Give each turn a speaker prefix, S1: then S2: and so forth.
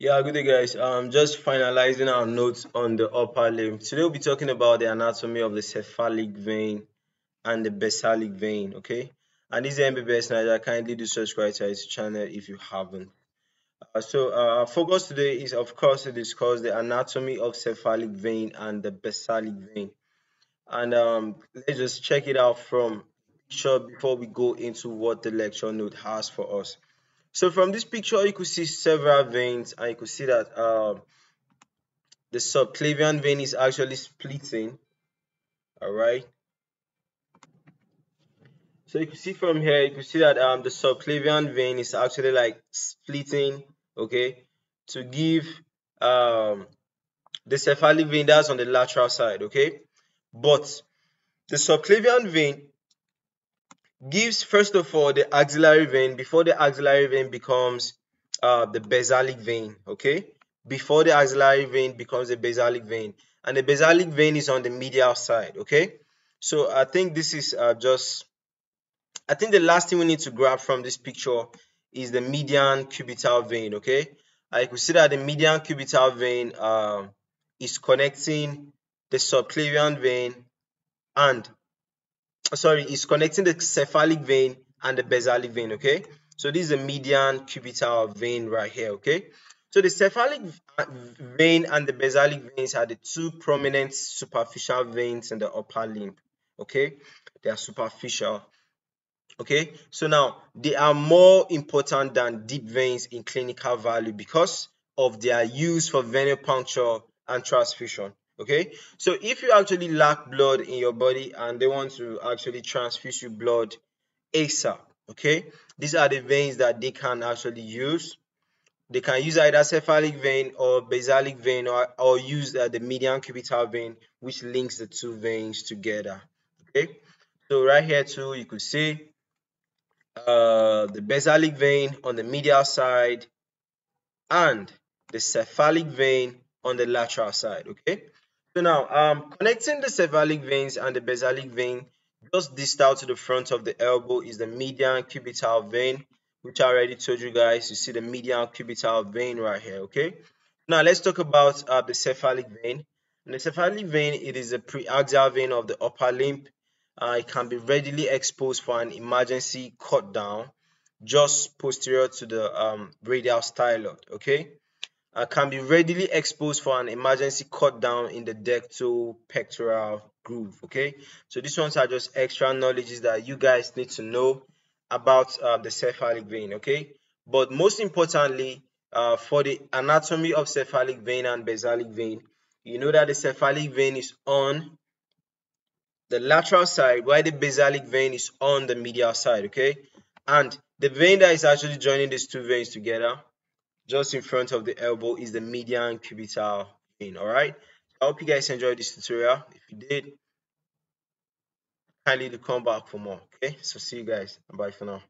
S1: Yeah, good day, guys. Um, just finalizing our notes on the upper limb. Today we'll be talking about the anatomy of the cephalic vein and the basilic vein. Okay, and this is MBBS Naija. Kindly do subscribe to this channel if you haven't. Uh, so uh, our focus today is, of course, to discuss the anatomy of cephalic vein and the basilic vein. And um, let's just check it out from picture before we go into what the lecture note has for us. So from this picture, you could see several veins and you could see that um, the subclavian vein is actually splitting. All right. So you can see from here, you can see that um, the subclavian vein is actually like splitting, okay, to give um, the cephalic vein that's on the lateral side, okay. But the subclavian vein gives first of all the axillary vein before the axillary vein becomes uh, the basilic vein okay? Before the axillary vein becomes the basilic vein. And the basilic vein is on the medial side okay? So i think this is uh, just i think the last thing we need to grab from this picture is the median cubital vein okay? I could see that the median cubital vein uh, is connecting the subclavian vein and sorry, is connecting the cephalic vein and the basilic vein, okay? So this is the median cubital vein right here, okay? So the cephalic uh, vein and the basilic veins are the two prominent superficial veins in the upper limb, okay? They are superficial, okay? So now, they are more important than deep veins in clinical value because of their use for venipuncture and transfusion, okay? So if you actually lack blood in your body and they want to actually transfuse you blood asap okay? These are the veins that they can actually use. They can use either cephalic vein or basilic vein or, or use uh, the median cubital vein which links the two veins together okay? So right here too you could see uh, the basilic vein on the medial side and the cephalic vein on the lateral side okay so now, um, connecting the cephalic veins and the basilic vein just distal to the front of the elbow is the median cubital vein, which I already told you guys. You see the median cubital vein right here, okay? Now, let's talk about uh, the cephalic vein. And the cephalic vein, it is a preaxial vein of the upper limb. Uh, it can be readily exposed for an emergency cut down just posterior to the um, radial styloid, okay? Uh, can be readily exposed for an emergency cut down in the decto pectoral groove okay? So these ones are just extra knowledges that you guys need to know about uh, the cephalic vein okay? But most importantly uh, for the anatomy of cephalic vein and basilic vein you know that the cephalic vein is on the lateral side while the basilic vein is on the medial side okay? And the vein that is actually joining these two veins together just in front of the elbow is the median cubital vein all right? I hope you guys enjoyed this tutorial. If you did kindly come back for more okay? So see you guys. Bye for now